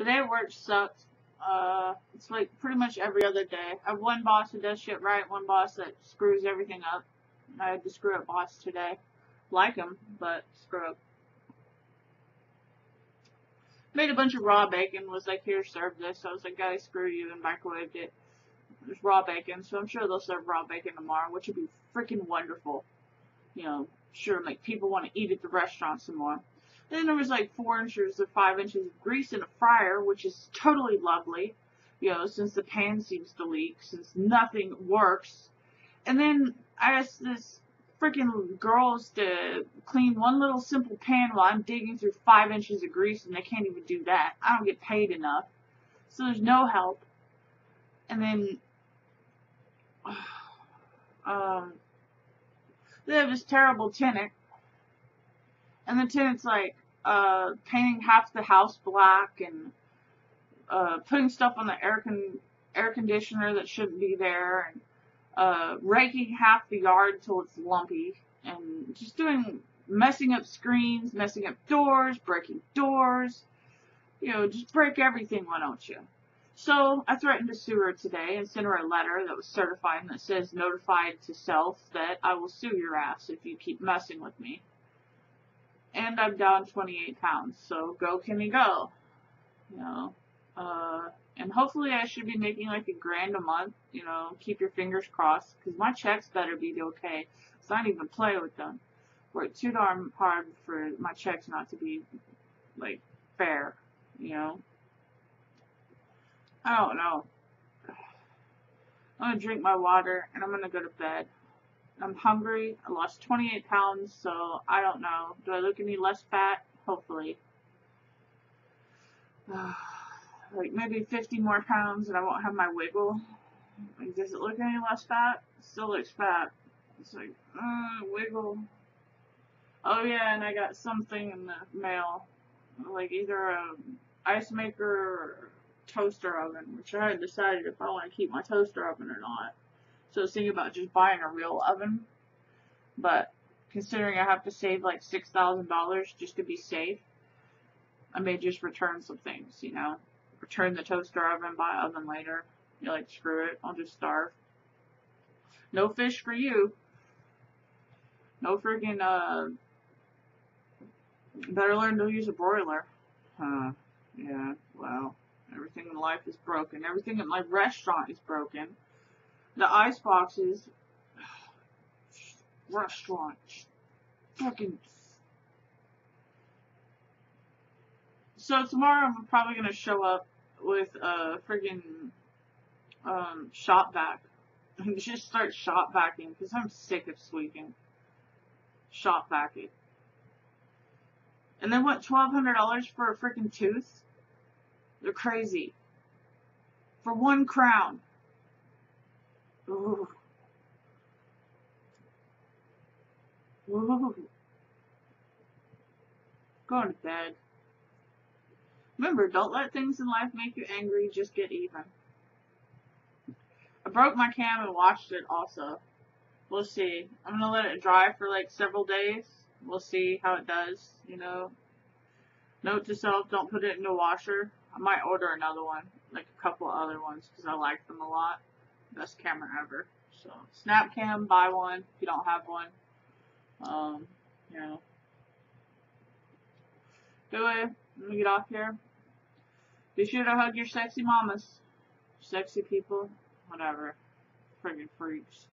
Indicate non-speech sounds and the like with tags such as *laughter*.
Today work sucked. Uh, it's like pretty much every other day. I have one boss who does shit right, one boss that screws everything up. I had to screw up boss today. Like him, but screw up. Made a bunch of raw bacon, was like, here, serve this. I was like, guys, screw you, and microwaved it. There's raw bacon, so I'm sure they'll serve raw bacon tomorrow, which would be freaking wonderful. You know, sure, make people want to eat at the restaurant some more. Then there was like four inches or five inches of grease in a fryer, which is totally lovely, you know, since the pan seems to leak, since nothing works. And then I asked this freaking girls to clean one little simple pan while I'm digging through five inches of grease and they can't even do that. I don't get paid enough. So there's no help. And then, *sighs* um, they have this terrible tenant and the tenant's like uh, painting half the house black and uh, putting stuff on the air con air conditioner that shouldn't be there and uh, raking half the yard till it's lumpy and just doing messing up screens, messing up doors, breaking doors. You know, just break everything, why don't you? So I threatened to sue her today and sent her a letter that was certified and that says notified to self that I will sue your ass if you keep messing with me and I'm down 28 pounds. So go, Kimmy, go. You know, uh, and hopefully I should be making like a grand a month. You know, keep your fingers crossed because my checks better be okay. So I don't even play with them. Work too darn hard for my checks not to be like fair. You know. I don't know. *sighs* I'm gonna drink my water and I'm gonna go to bed. I'm hungry. I lost 28 pounds, so I don't know. Do I look any less fat? Hopefully. *sighs* like maybe 50 more pounds and I won't have my wiggle. Like, does it look any less fat? Still looks fat. It's like, uh, wiggle. Oh yeah, and I got something in the mail. Like either a ice maker or toaster oven, which I hadn't decided if I want to keep my toaster oven or not. So I was thinking about just buying a real oven. But considering I have to save like $6,000 just to be safe, I may just return some things, you know. Return the toaster oven, buy oven later. You're like, screw it, I'll just starve. No fish for you. No freaking, uh, better learn to use a broiler. Huh, yeah, well, everything in life is broken. Everything in my restaurant is broken the ice boxes, *sighs* restaurant, fucking. So tomorrow I'm probably gonna show up with a friggin' um, shop. *laughs* And just start shop vacking because I'm sick of sweeping. Shop vacuum. And then what, $1,200 for a freaking tooth? They're crazy. For one crown. Ooh. Ooh. To bed. Remember, don't let things in life make you angry, just get even. I broke my cam and washed it also. We'll see. I'm gonna let it dry for like several days. We'll see how it does, you know. Note to self, don't put it in the washer. I might order another one, like a couple other ones, because I like them a lot. Best camera ever. So, Snapcam, buy one if you don't have one. Um, you know. Anyway, let me get off here. Be sure to hug your sexy mamas. Sexy people, whatever. Friggin' freaks.